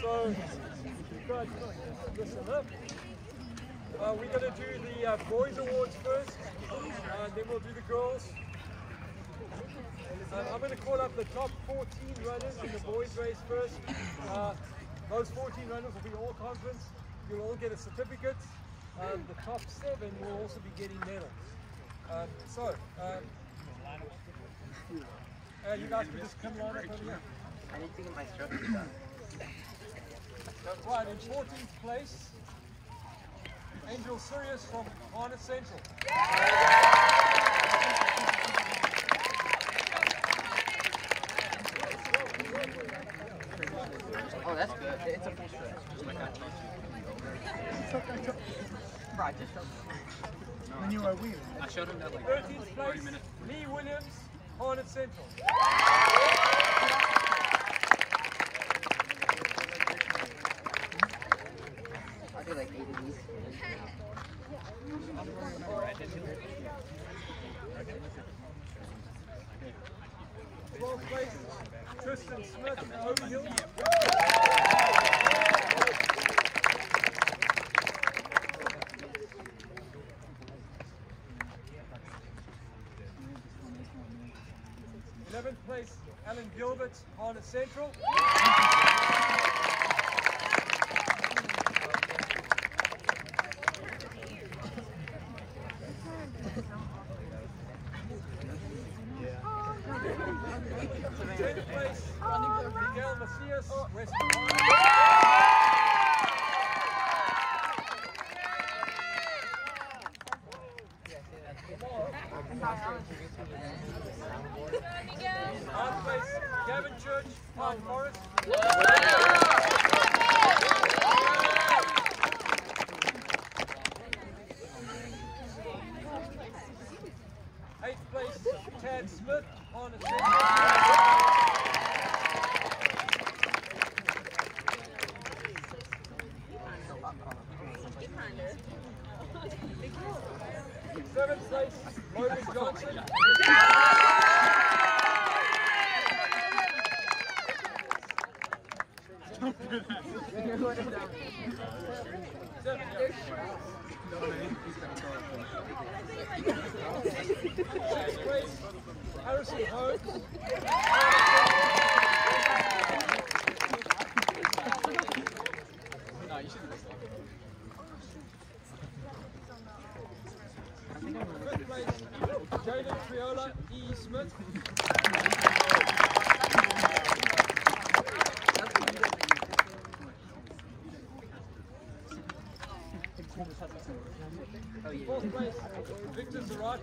So, you guys listen up. Uh, we're going to do the uh, boys awards first, uh, and then we'll do the girls. Um, I'm going to call up the top 14 runners in the boys race first. Uh, those 14 runners will be all conference. You'll all get a certificate. Um, the top seven will also be getting medals. Um, so, um, uh, you guys can just come line up over here. I need to get my done. Right, in 14th place, Angel Sirius from Harnett Central. Oh, that's good. It's a full stretch. Bro, I just When you were weird. I showed him that like 13th place, Lee Williams, Harnett Central. I'll do like eight of these. 12th place, Eleventh place, Alan Gilbert, Harnett Central. Tenth place, Miguel Macias, West place, Gavin Church, Pine Forest. Eighth place, Tad Smith, Harnett Central. Harrison Holmes. Fifth place, Jaden Triola, Smith. Fourth place, Victor Zarate.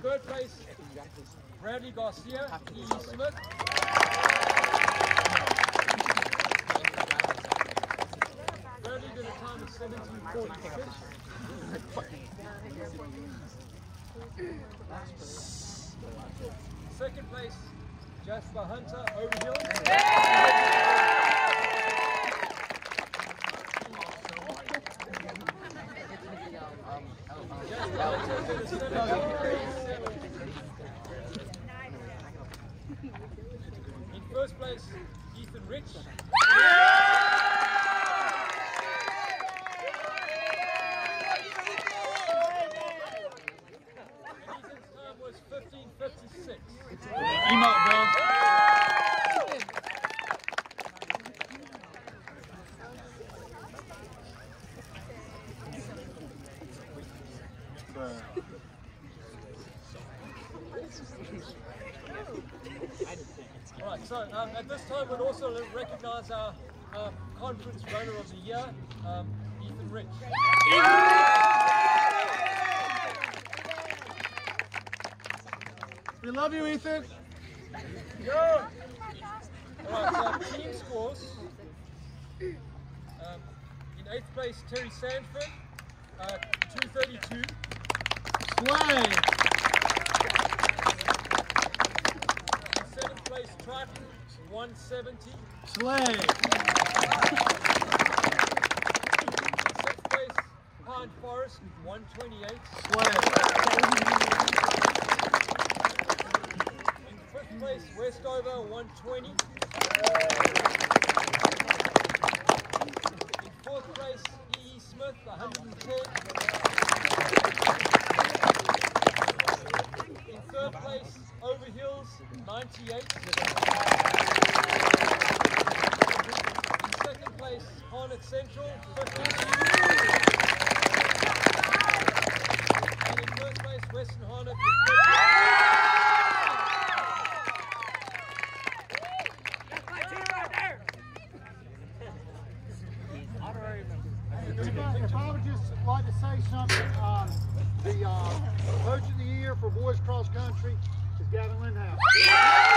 Third place, Bradley Garcia, E. Smith. Bradley did a time of 1746. Second place, Jasper Hunter, over here. Hunter did a 1747. In first place, Ethan Rich. So um, at this time we'd also recognize our uh, conference runner of the year, um, Ethan Rich. We love you, Ethan. Alright, so team scores. Um, in eighth place, Terry Sanford, uh, 232. Slay. In place, 170. Slay. Sixth place, Pine Forest. first, 128. In fifth place, Westover, 120. In fourth place, E. E. Smith, 110. In third place, Overhills, 98. Second place, Harnett Central, 50. And in first place, Western Harnett with 50. If I, would just like to say something, um, the uh, coach of the year for boys cross country Gavin Lindhouse.